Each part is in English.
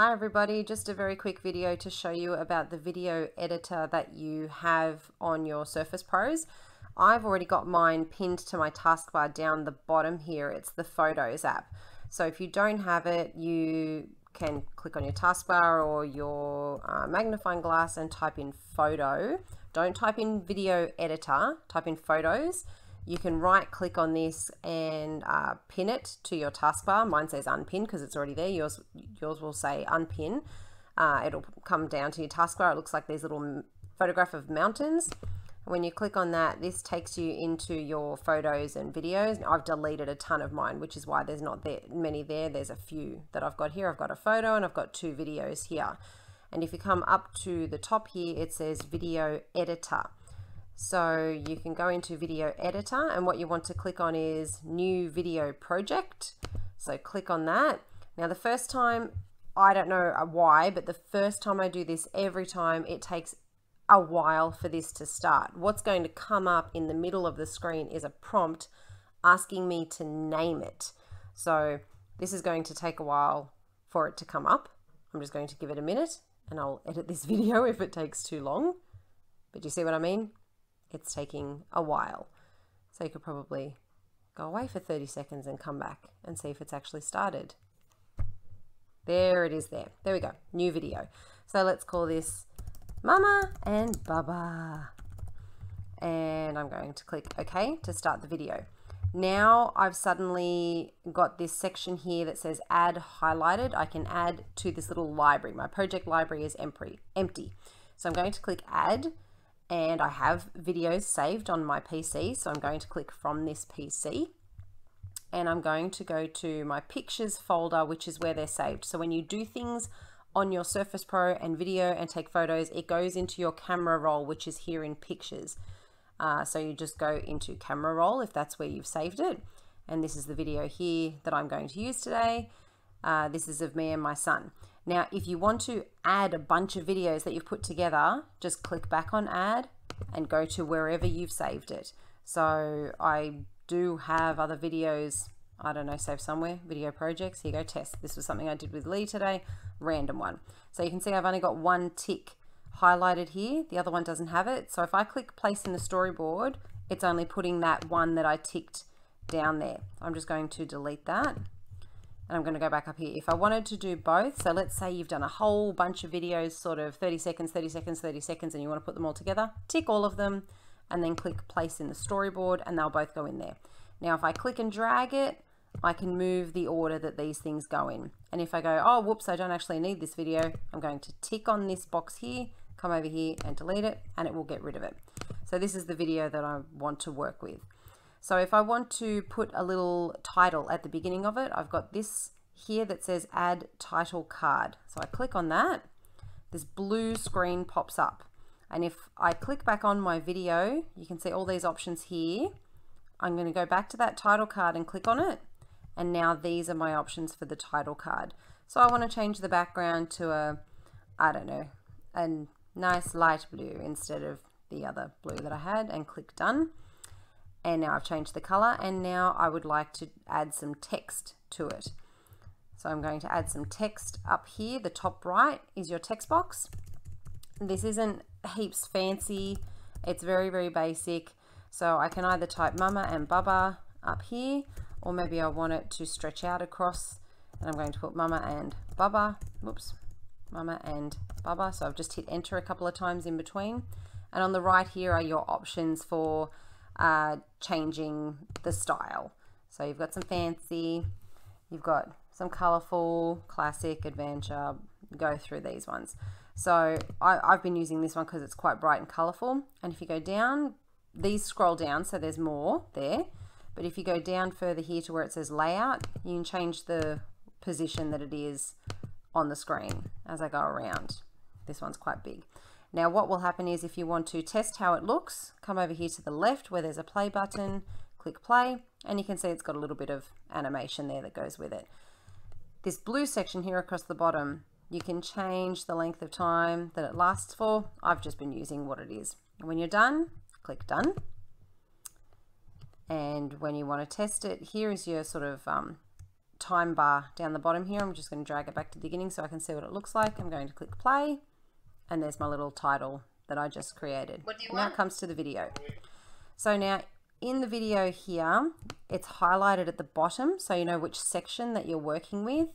Hi everybody, just a very quick video to show you about the video editor that you have on your Surface Pros. I've already got mine pinned to my taskbar down the bottom here. It's the Photos app. So if you don't have it, you can click on your taskbar or your uh, magnifying glass and type in photo. Don't type in video editor, type in photos you can right click on this and uh, pin it to your taskbar. Mine says unpin because it's already there. Yours, yours will say unpin. Uh, it'll come down to your taskbar. It looks like there's a little photograph of mountains. When you click on that, this takes you into your photos and videos. I've deleted a ton of mine, which is why there's not there, many there. There's a few that I've got here. I've got a photo and I've got two videos here. And if you come up to the top here, it says video editor. So you can go into video editor and what you want to click on is new video project. So click on that. Now the first time, I don't know uh, why, but the first time I do this, every time it takes a while for this to start. What's going to come up in the middle of the screen is a prompt asking me to name it. So this is going to take a while for it to come up. I'm just going to give it a minute and I'll edit this video if it takes too long. But you see what I mean? It's taking a while. So you could probably go away for 30 seconds and come back and see if it's actually started. There it is there. There we go. New video. So let's call this Mama and Baba. And I'm going to click OK to start the video. Now I've suddenly got this section here that says add highlighted. I can add to this little library. My project library is empty. empty. So I'm going to click add and I have videos saved on my PC. So I'm going to click from this PC and I'm going to go to my pictures folder, which is where they're saved. So when you do things on your Surface Pro and video and take photos, it goes into your camera roll, which is here in pictures. Uh, so you just go into camera roll if that's where you've saved it. And this is the video here that I'm going to use today. Uh, this is of me and my son. Now, if you want to add a bunch of videos that you've put together, just click back on add and go to wherever you've saved it. So I do have other videos, I don't know, save somewhere, video projects. Here you go, test. This was something I did with Lee today, random one. So you can see I've only got one tick highlighted here. The other one doesn't have it. So if I click place in the storyboard, it's only putting that one that I ticked down there. I'm just going to delete that and I'm going to go back up here. If I wanted to do both, so let's say you've done a whole bunch of videos, sort of 30 seconds, 30 seconds, 30 seconds, and you want to put them all together, tick all of them, and then click place in the storyboard, and they'll both go in there. Now, if I click and drag it, I can move the order that these things go in. And if I go, oh, whoops, I don't actually need this video, I'm going to tick on this box here, come over here and delete it, and it will get rid of it. So this is the video that I want to work with. So if I want to put a little title at the beginning of it, I've got this here that says add title card. So I click on that, this blue screen pops up. And if I click back on my video, you can see all these options here. I'm going to go back to that title card and click on it. And now these are my options for the title card. So I want to change the background to a, I don't know, a nice light blue instead of the other blue that I had and click done and now I've changed the color and now I would like to add some text to it. So I'm going to add some text up here. The top right is your text box. This isn't heaps fancy. It's very, very basic. So I can either type mama and baba up here, or maybe I want it to stretch out across and I'm going to put mama and baba, whoops, mama and baba. So I've just hit enter a couple of times in between. And on the right here are your options for uh, changing the style. So you've got some fancy, you've got some colorful, classic, adventure, go through these ones. So I, I've been using this one because it's quite bright and colorful. And if you go down, these scroll down, so there's more there. But if you go down further here to where it says layout, you can change the position that it is on the screen as I go around. This one's quite big. Now what will happen is if you want to test how it looks, come over here to the left where there's a play button, click play, and you can see it's got a little bit of animation there that goes with it. This blue section here across the bottom, you can change the length of time that it lasts for. I've just been using what it is. And when you're done, click done. And when you want to test it, here is your sort of um, time bar down the bottom here. I'm just going to drag it back to the beginning so I can see what it looks like. I'm going to click play and there's my little title that I just created. What do you now it comes to the video. So now in the video here, it's highlighted at the bottom so you know which section that you're working with.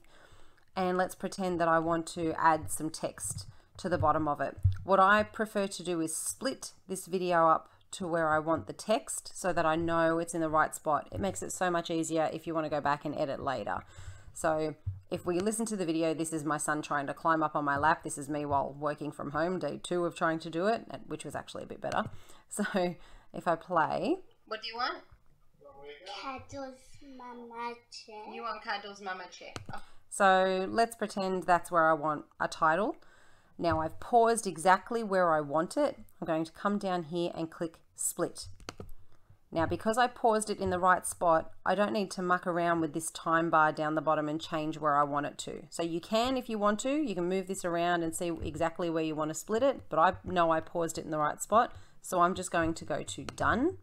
And let's pretend that I want to add some text to the bottom of it. What I prefer to do is split this video up to where I want the text so that I know it's in the right spot. It makes it so much easier if you want to go back and edit later. So if we listen to the video, this is my son trying to climb up on my lap. This is me while working from home, day two of trying to do it, which was actually a bit better. So if I play, What do you want? Cuddles Mama chair. You want Cuddles Mama chair. Oh, so let's pretend that's where I want a title. Now I've paused exactly where I want it. I'm going to come down here and click split. Now because I paused it in the right spot, I don't need to muck around with this time bar down the bottom and change where I want it to. So you can if you want to, you can move this around and see exactly where you want to split it, but I know I paused it in the right spot. So I'm just going to go to done.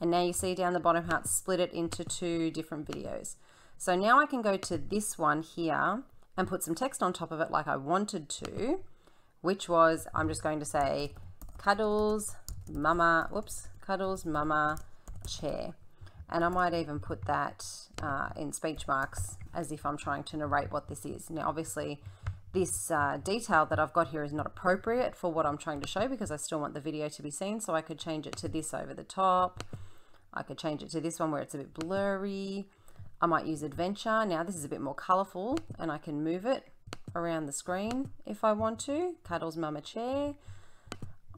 And now you see down the bottom how it's split it into two different videos. So now I can go to this one here and put some text on top of it like I wanted to, which was, I'm just going to say, cuddles, mama, whoops, cuddles, mama, chair. And I might even put that uh, in speech marks as if I'm trying to narrate what this is. Now, obviously, this uh, detail that I've got here is not appropriate for what I'm trying to show because I still want the video to be seen. So I could change it to this over the top. I could change it to this one where it's a bit blurry. I might use adventure. Now this is a bit more colorful and I can move it around the screen if I want to. Cuddles mama chair.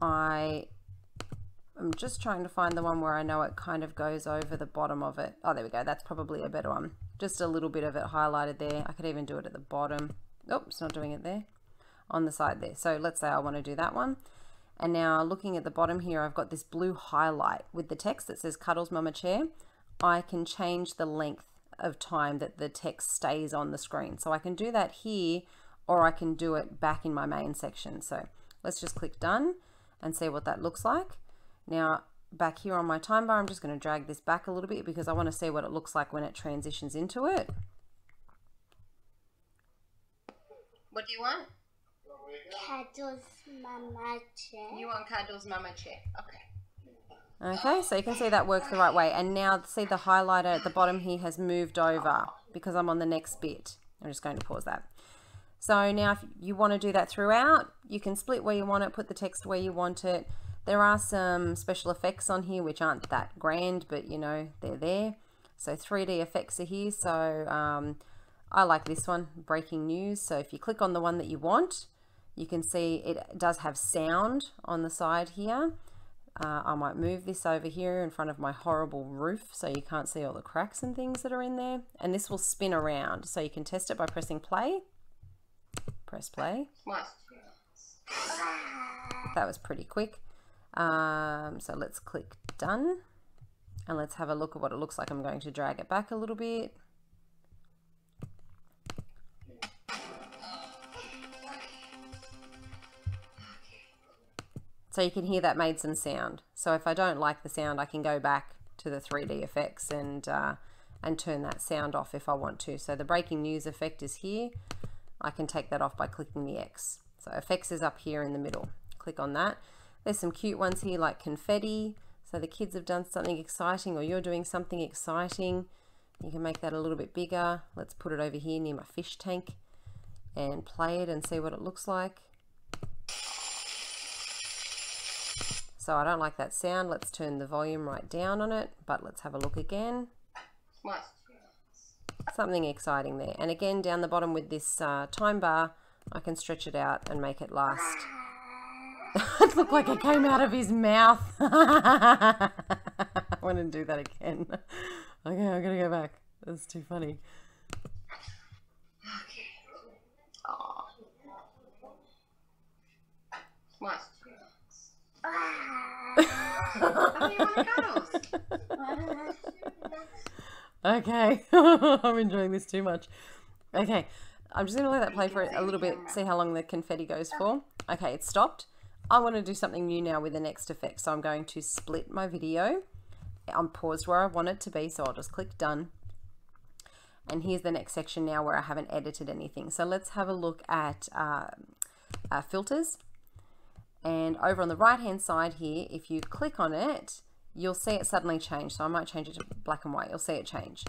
I am just trying to find the one where I know it kind of goes over the bottom of it. Oh, there we go. That's probably a better one. Just a little bit of it highlighted there. I could even do it at the bottom. Oh, it's not doing it there. On the side there. So let's say I want to do that one. And now looking at the bottom here, I've got this blue highlight with the text that says Cuddles Mama Chair. I can change the length of time that the text stays on the screen. So I can do that here or I can do it back in my main section. So let's just click done and see what that looks like. Now back here on my time bar, I'm just going to drag this back a little bit because I want to see what it looks like when it transitions into it. What do you want? Cuddles Mama chair. You want Cuddles Mama chair. Okay. Okay, so you can see that works the right way. And now see the highlighter at the bottom here has moved over because I'm on the next bit. I'm just going to pause that. So now if you want to do that throughout, you can split where you want it, put the text where you want it. There are some special effects on here which aren't that grand, but you know, they're there. So 3D effects are here. So um, I like this one, breaking news. So if you click on the one that you want, you can see it does have sound on the side here. Uh, I might move this over here in front of my horrible roof so you can't see all the cracks and things that are in there. And this will spin around. So you can test it by pressing play. Press play. That was pretty quick. Um, so let's click done. And let's have a look at what it looks like. I'm going to drag it back a little bit. So you can hear that made some sound. So if I don't like the sound, I can go back to the 3D effects and, uh, and turn that sound off if I want to. So the breaking news effect is here. I can take that off by clicking the X. So effects is up here in the middle. Click on that. There's some cute ones here like confetti. So the kids have done something exciting or you're doing something exciting. You can make that a little bit bigger. Let's put it over here near my fish tank and play it and see what it looks like. So I don't like that sound. Let's turn the volume right down on it, but let's have a look again. Something exciting there. And again, down the bottom with this uh, time bar, I can stretch it out and make it last. It looked like it came out of his mouth. I want to do that again. Okay, I'm to go back. That's too funny. Okay. Aw. What? How do you want cuddles? Okay, I'm enjoying this too much. Okay, I'm just going to let that play for a little bit, see how long the confetti goes for. Okay, it's stopped. I want to do something new now with the next effect, so I'm going to split my video. I'm paused where I want it to be, so I'll just click done. And here's the next section now where I haven't edited anything. So let's have a look at uh, uh, filters. And over on the right hand side here, if you click on it, you'll see it suddenly change. So I might change it to black and white. You'll see it change.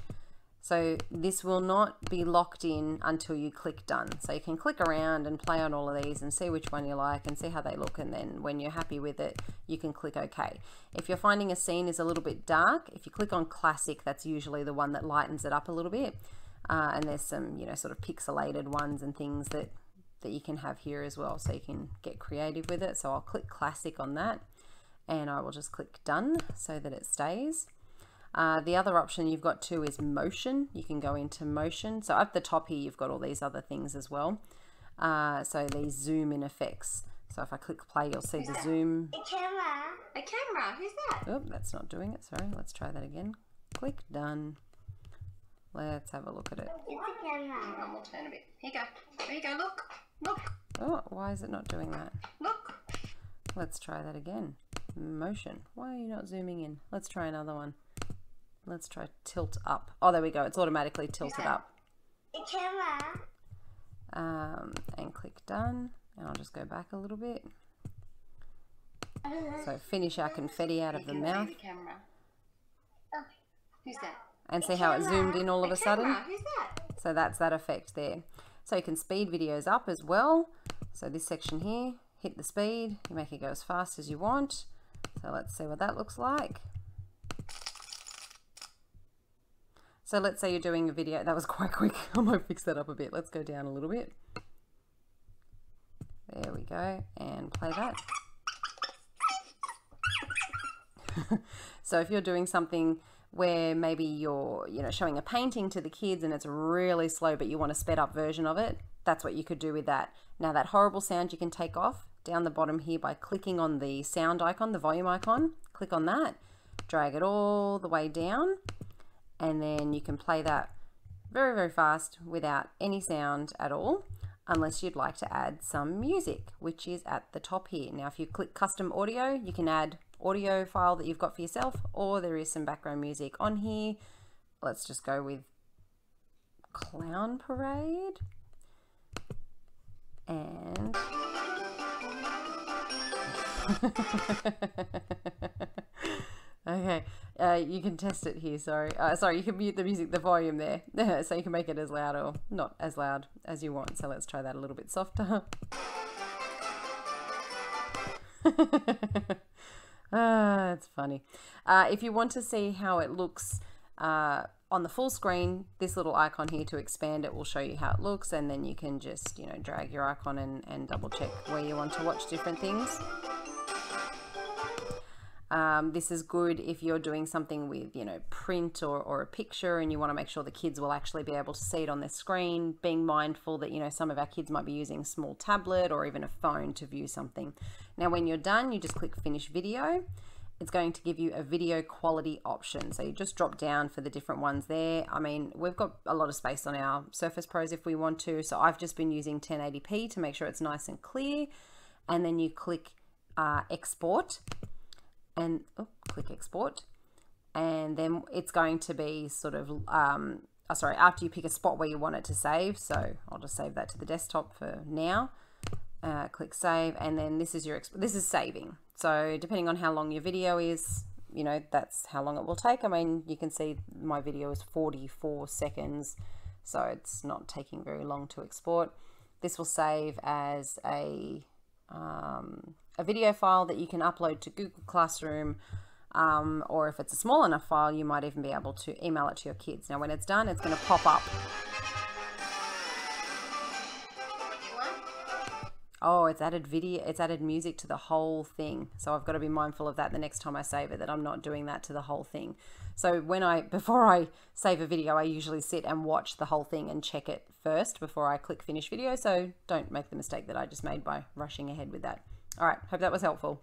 So this will not be locked in until you click done. So you can click around and play on all of these and see which one you like and see how they look. And then when you're happy with it, you can click OK. If you're finding a scene is a little bit dark, if you click on classic, that's usually the one that lightens it up a little bit. Uh, and there's some, you know, sort of pixelated ones and things that, that you can have here as well. So you can get creative with it. So I'll click classic on that and I will just click done so that it stays. Uh, the other option you've got too is motion. You can go into motion. So up the top here, you've got all these other things as well. Uh, so these zoom in effects. So if I click play, you'll see Who's the that? zoom. A camera. A camera. Who's that? Oh, that's not doing it. Sorry, let's try that again. Click done. Let's have a look at it. It's a camera. Hang on, we'll turn a bit. Here you go. There you go. Look. Look. Oh, why is it not doing that? Look. Let's try that again. Motion. Why are you not zooming in? Let's try another one. Let's try tilt up. Oh, there we go. It's automatically tilted up. Camera. Um, and click done. And I'll just go back a little bit. So finish our confetti out of the mouth. the camera. Who's that? And see how it zoomed in all of a sudden? Who's that? So that's that effect there. So you can speed videos up as well. So this section here, hit the speed, you make it go as fast as you want. So let's see what that looks like. So let's say you're doing a video, that was quite quick. I might fix that up a bit. Let's go down a little bit. There we go, and play that. so if you're doing something where maybe you're you know showing a painting to the kids and it's really slow but you want a sped up version of it that's what you could do with that now that horrible sound you can take off down the bottom here by clicking on the sound icon the volume icon click on that drag it all the way down and then you can play that very very fast without any sound at all unless you'd like to add some music which is at the top here. Now if you click custom audio you can add audio file that you've got for yourself or there is some background music on here. Let's just go with clown parade. And okay uh, you can test it here sorry uh, sorry you can mute the music the volume there so you can make it as loud or not as loud as you want so let's try that a little bit softer ah, it's funny. Uh, if you want to see how it looks uh, on the full screen, this little icon here to expand it will show you how it looks, and then you can just you know drag your icon and, and double check where you want to watch different things. Um, this is good if you're doing something with, you know, print or, or a picture and you want to make sure the kids will actually be able to see it on their screen, being mindful that, you know, some of our kids might be using a small tablet or even a phone to view something. Now, when you're done, you just click Finish Video. It's going to give you a video quality option. So you just drop down for the different ones there. I mean, we've got a lot of space on our Surface Pros if we want to. So I've just been using 1080p to make sure it's nice and clear. And then you click uh, Export and oh, click export. And then it's going to be sort of um, oh, sorry after you pick a spot where you want it to save. So I'll just save that to the desktop for now. Uh, click save. And then this is your this is saving. So depending on how long your video is you know that's how long it will take. I mean you can see my video is 44 seconds so it's not taking very long to export. This will save as a um, a video file that you can upload to Google Classroom um, or if it's a small enough file you might even be able to email it to your kids. Now when it's done it's going to pop up. Oh, it's added video, it's added music to the whole thing. So I've got to be mindful of that the next time I save it, that I'm not doing that to the whole thing. So when I, before I save a video, I usually sit and watch the whole thing and check it first before I click finish video. So don't make the mistake that I just made by rushing ahead with that. All right, hope that was helpful.